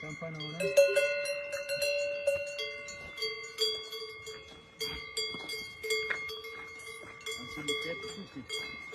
Campana una. Assim, de perto.